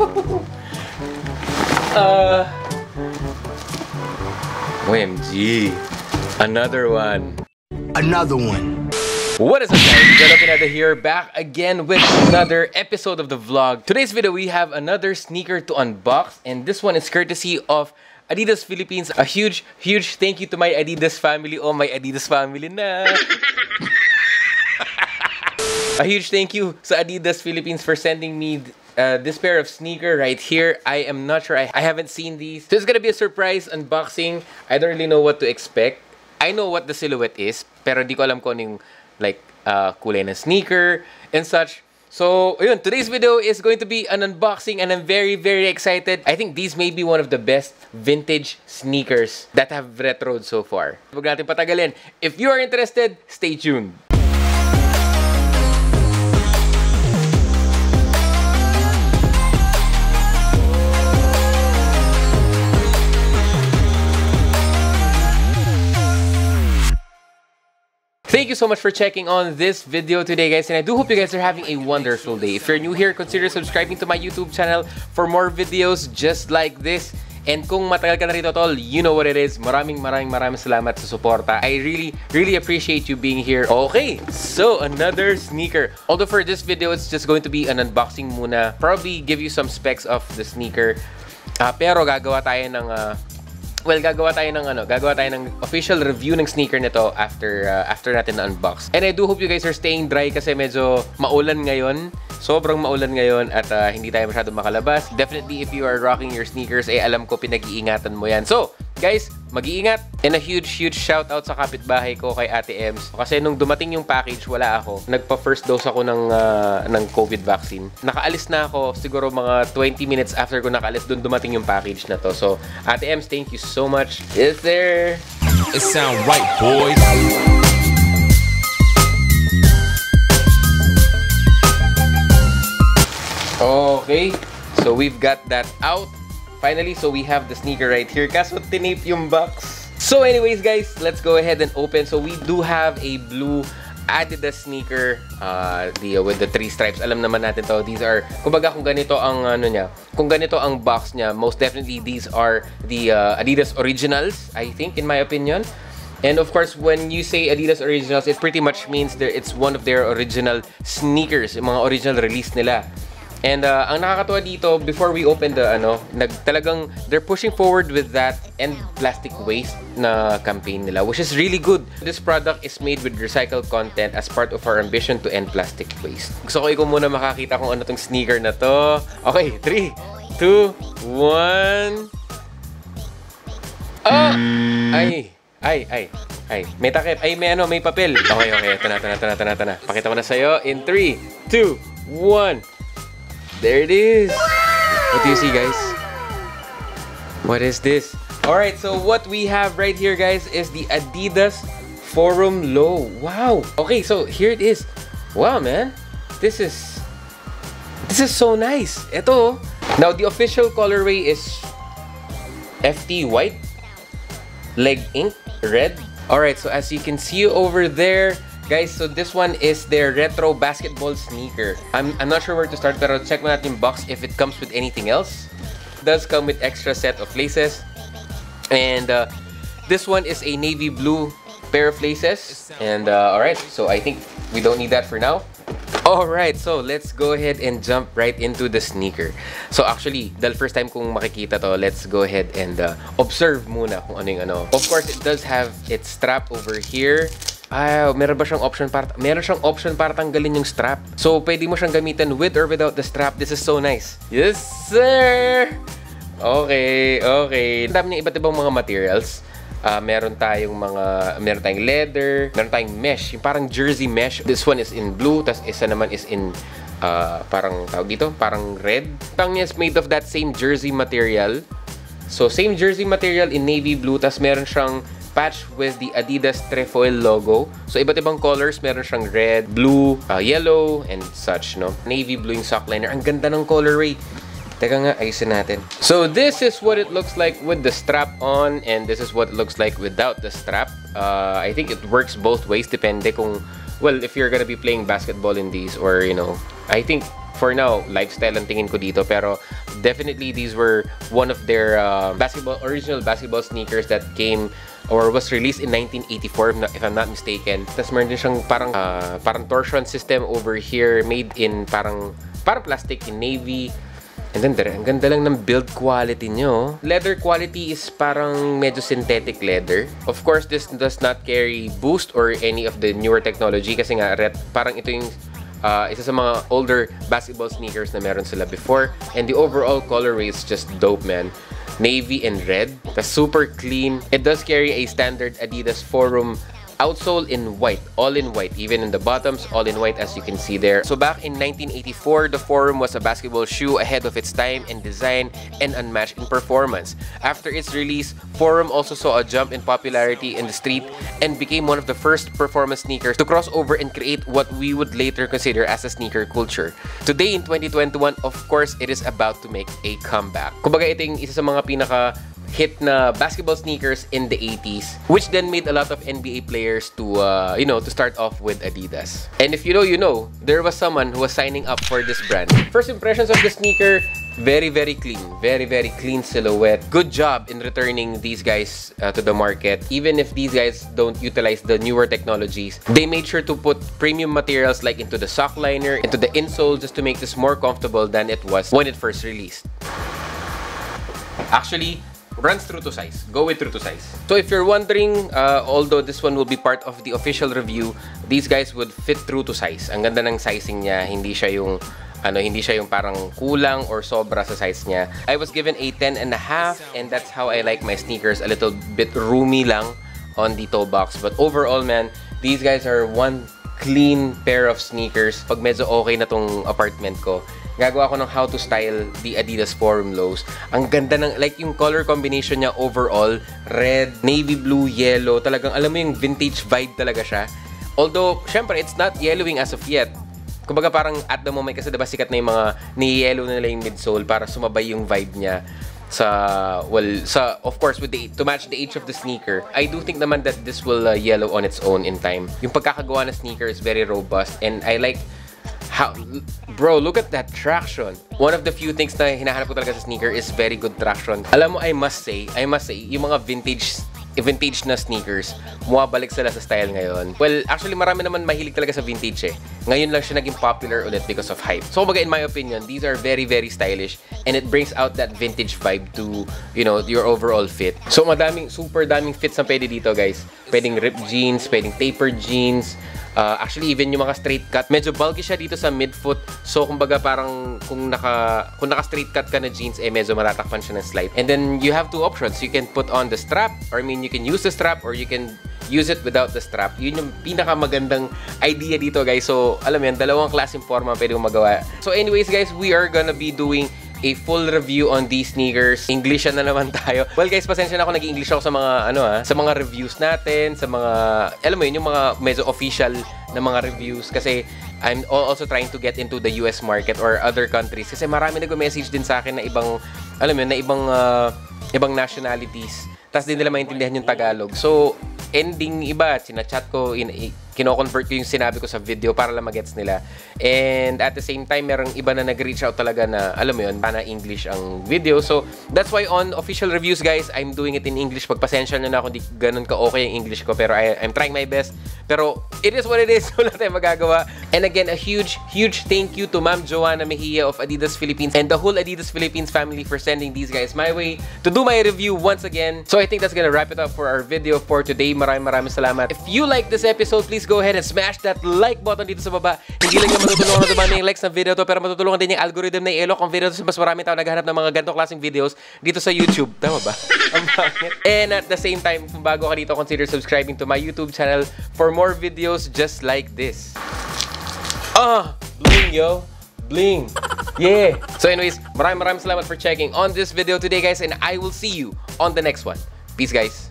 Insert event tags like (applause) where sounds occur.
uh, OMG. Another one. Another one. What is up guys? Jonathan Pineda here, back again with another episode of the vlog. Today's video, we have another sneaker to unbox and this one is courtesy of Adidas Philippines. A huge, huge thank you to my Adidas family. Oh, my Adidas family na! (laughs) A huge thank you sa Adidas Philippines for sending me uh, this pair of sneaker right here. I am not sure. I, I haven't seen these. So it's gonna be a surprise unboxing. I don't really know what to expect. I know what the silhouette is, pero di ko alam kung yung like uh, kulay ng sneaker and such. So, ayun, today's video is going to be an unboxing and I'm very, very excited. I think these may be one of the best vintage sneakers that have retroed so far. Huwag natin patagalin. If you are interested, stay tuned. Thank you so much for checking on this video today, guys. And I do hope you guys are having a wonderful day. If you're new here, consider subscribing to my YouTube channel for more videos just like this. And kung matagal ka na rito, tol, you know what it is. Maraming maraming maraming salamat sa suporta. I really, really appreciate you being here. Okay, so another sneaker. Although for this video, it's just going to be an unboxing muna. Probably give you some specs of the sneaker. Uh, pero gagawa tayo ng uh, Well, gagawa tayo ng ano, gagawa tayo ng official review ng sneaker nito after uh, after natin na-unbox. And I do hope you guys are staying dry kasi medyo maulan ngayon. Sobrang maulan ngayon at uh, hindi tayo masyado makalabas. Definitely if you are rocking your sneakers, eh alam ko pinag-iingatan mo yan. So, Guys, mag-iingat. And a huge, huge shout out sa kapitbahay ko kay Ate Ems. Kasi nung dumating yung package, wala ako. Nagpa-first dose ako ng, uh, ng COVID vaccine. Nakaalis na ako siguro mga 20 minutes after ko nakaalis, doon dumating yung package na to. So, Ate Ems, thank you so much. Is there... It sound right, boys. Okay. So, we've got that out. Finally, so we have the sneaker right here. Kaso tinape yung box. So anyways guys, let's go ahead and open. So we do have a blue Adidas sneaker uh, the, with the three stripes. Alam naman natin to. These are, kumbaga kung ganito ang ano niya, kung ganito ang box niya, most definitely these are the uh, Adidas Originals, I think, in my opinion. And of course, when you say Adidas Originals, it pretty much means that it's one of their original sneakers, mga original release nila. And uh, ang nakakatuwa dito, before we open the ano, nag, talagang they're pushing forward with that end plastic waste na campaign nila, which is really good. This product is made with recycled content as part of our ambition to end plastic waste. Gusto ko ikaw muna makakita kung ano tong sneaker na to. Okay, 3, 2, 1... Oh! Ay! Ay, ay, ay. May takip. Ay, may ano, may papel. Okay, okay. Ito na, ito na, ito na, ito na. Pakita ko na sa'yo in 3, 2, 1... There it is. What do you see, guys? What is this? Alright, so what we have right here, guys, is the Adidas Forum Low. Wow. Okay, so here it is. Wow, man. This is... This is so nice. Ito. Now, the official colorway is FT White. Leg Ink Red. Alright, so as you can see over there, Guys, so this one is their retro basketball sneaker. I'm, I'm not sure where to start pero check mo natin box if it comes with anything else. It does come with extra set of laces. And uh, this one is a navy blue pair of laces. And uh, alright, so I think we don't need that for now. Alright, so let's go ahead and jump right into the sneaker. So actually, the first time kong makikita to, let's go ahead and uh, observe muna kung ano yung ano. Of course, it does have its strap over here. Ay, meron ba siyang option para meron siyang option para tanggalin yung strap. So, pwede mo siyang gamitin with or without the strap. This is so nice. Yes, sir! Okay, okay. Ang dami niyang iba't ibang mga materials. Uh, meron tayong mga, meron tayong leather, meron tayong mesh, yung parang jersey mesh. This one is in blue, tas isa naman is in uh, parang tawag dito, parang red. Tang niya is made of that same jersey material. So, same jersey material in navy blue, tas meron siyang patch with the Adidas Trefoil logo. So, iba't ibang colors. Meron siyang red, blue, uh, yellow, and such, no? Navy blue yung sock liner. Ang ganda ng colorway. Teka nga, ayusin natin. So, this is what it looks like with the strap on, and this is what it looks like without the strap. Uh, I think it works both ways, depende kung, well, if you're gonna be playing basketball in these, or, you know, I think for now, lifestyle ang tingin ko dito. Pero definitely, these were one of their uh, basketball, original basketball sneakers that came or was released in 1984 if, I'm not mistaken. Tapos meron din siyang parang, uh, parang torsion system over here made in parang, parang plastic in navy. And then, ang ganda lang ng build quality nyo. Leather quality is parang medyo synthetic leather. Of course, this does not carry boost or any of the newer technology kasi nga, ret, parang ito yung uh, isa sa mga older basketball sneakers na meron sila before. And the overall colorway is just dope, man. Navy and red. That's super clean. It does carry a standard Adidas Forum outsole in white, all in white, even in the bottoms, all in white as you can see there. So back in 1984, the Forum was a basketball shoe ahead of its time in design and unmatched in performance. After its release, Forum also saw a jump in popularity in the street and became one of the first performance sneakers to cross over and create what we would later consider as a sneaker culture. Today in 2021, of course, it is about to make a comeback. Kumbaga ito yung isa sa mga pinaka hit na basketball sneakers in the 80s, which then made a lot of NBA players to, uh, you know, to start off with Adidas. And if you know, you know, there was someone who was signing up for this brand. First impressions of the sneaker, very, very clean. Very, very clean silhouette. Good job in returning these guys uh, to the market. Even if these guys don't utilize the newer technologies, they made sure to put premium materials like into the sock liner, into the insole, just to make this more comfortable than it was when it first released. Actually, runs true to size. Go with true to size. So if you're wondering, uh, although this one will be part of the official review, these guys would fit true to size. Ang ganda ng sizing niya, hindi siya yung ano, hindi siya yung parang kulang or sobra sa size niya. I was given a 10 and a half and that's how I like my sneakers. A little bit roomy lang on the toe box. But overall, man, these guys are one clean pair of sneakers. Pag medyo okay na tong apartment ko, gagawa ko ng how to style the Adidas Forum Lows. Ang ganda ng, like yung color combination niya overall, red, navy blue, yellow, talagang alam mo yung vintage vibe talaga siya. Although, syempre, it's not yellowing as of yet. Kumbaga parang at the moment kasi diba sikat na yung mga ni-yellow na nila yung midsole para sumabay yung vibe niya sa well sa of course with the to match the age of the sneaker I do think naman that this will uh, yellow on its own in time yung pagkakagawa ng sneaker is very robust and I like how bro look at that traction one of the few things na hinahanap ko talaga sa sneaker is very good traction alam mo I must say I must say yung mga vintage vintage na sneakers, bumabalik sila sa style ngayon. Well, actually marami naman mahilig talaga sa vintage eh. Ngayon lang siya naging popular ulit because of hype. So, kumbaga in my opinion, these are very, very stylish and it brings out that vintage vibe to, you know, your overall fit. So, madaming, super daming fits na pwede dito, guys. Pwedeng ripped jeans, pwedeng tapered jeans, Uh, actually, even yung mga straight cut, medyo bulky siya dito sa midfoot. So, kumbaga parang kung naka, kung naka straight cut ka na jeans, eh medyo matatakpan siya ng slight. And then, you have two options. You can put on the strap, or I mean, you can use the strap, or you can use it without the strap. Yun yung pinakamagandang idea dito, guys. So, alam yan, dalawang klaseng forma pwede magawa. So, anyways, guys, we are gonna be doing a full review on these sneakers. English na naman (laughs) tayo. Well guys, pasensya na ako nag-English ako sa mga ano ah, sa mga reviews natin, sa mga alam mo yun yung mga medyo official na mga reviews kasi I'm also trying to get into the US market or other countries kasi marami nag-message din sa akin na ibang alam mo yun, na ibang uh, ibang nationalities. Tapos din nila maintindihan yung Tagalog. So, ending iba, sinachat ko, in, kino-convert ko yung sinabi ko sa video para lang magets nila. And at the same time, merong iba na nag-reach out talaga na, alam mo yun, para English ang video. So, that's why on official reviews, guys, I'm doing it in English. Pagpasensya nyo na ako, di ganun ka okay ang English ko. Pero I, I'm trying my best. Pero, it is what it is. (laughs) Wala tayong magagawa. And again, a huge, huge thank you to Ma'am Joanna Mejia of Adidas Philippines and the whole Adidas Philippines family for sending these guys my way to do my review once again. So, I think that's gonna wrap it up for our video for today. Maraming maraming salamat. If you like this episode, please go ahead and smash that like button dito sa baba. Hindi lang yung matutulungan na dumami yung likes ng video to, pero matutulungan din yung algorithm na i-elok ang video to mas maraming tao naghahanap ng mga ganitong klaseng videos dito sa YouTube. Tama ba? (laughs) And at the same time, kung bago ka dito, consider subscribing to my YouTube channel for more videos just like this. Ah! Bling, yo! Bling! Yeah! So anyways, maraming maraming salamat for checking on this video today, guys, and I will see you on the next one. Peace, guys!